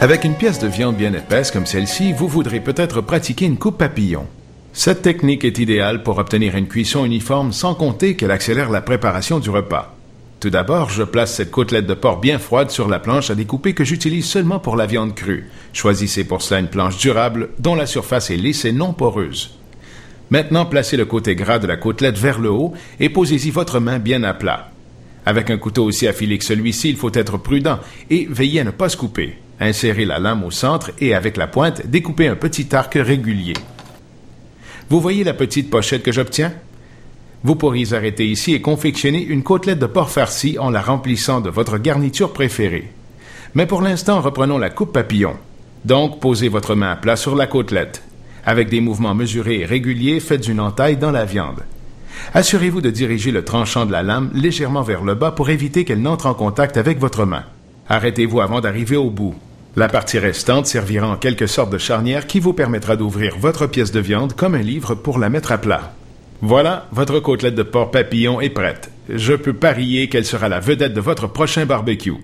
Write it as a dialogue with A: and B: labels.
A: Avec une pièce de viande bien épaisse comme celle-ci, vous voudrez peut-être pratiquer une coupe papillon. Cette technique est idéale pour obtenir une cuisson uniforme sans compter qu'elle accélère la préparation du repas. Tout d'abord, je place cette côtelette de porc bien froide sur la planche à découper que j'utilise seulement pour la viande crue. Choisissez pour cela une planche durable dont la surface est lisse et non poreuse. Maintenant, placez le côté gras de la côtelette vers le haut et posez-y votre main bien à plat. Avec un couteau aussi affilé que celui-ci, il faut être prudent et veiller à ne pas se couper. Insérez la lame au centre et avec la pointe, découpez un petit arc régulier. Vous voyez la petite pochette que j'obtiens? Vous pourriez arrêter ici et confectionner une côtelette de porc farci en la remplissant de votre garniture préférée. Mais pour l'instant, reprenons la coupe papillon. Donc, posez votre main à plat sur la côtelette. Avec des mouvements mesurés et réguliers, faites une entaille dans la viande. Assurez-vous de diriger le tranchant de la lame légèrement vers le bas pour éviter qu'elle n'entre en contact avec votre main. Arrêtez-vous avant d'arriver au bout. La partie restante servira en quelque sorte de charnière qui vous permettra d'ouvrir votre pièce de viande comme un livre pour la mettre à plat. Voilà, votre côtelette de porc papillon est prête. Je peux parier qu'elle sera la vedette de votre prochain barbecue.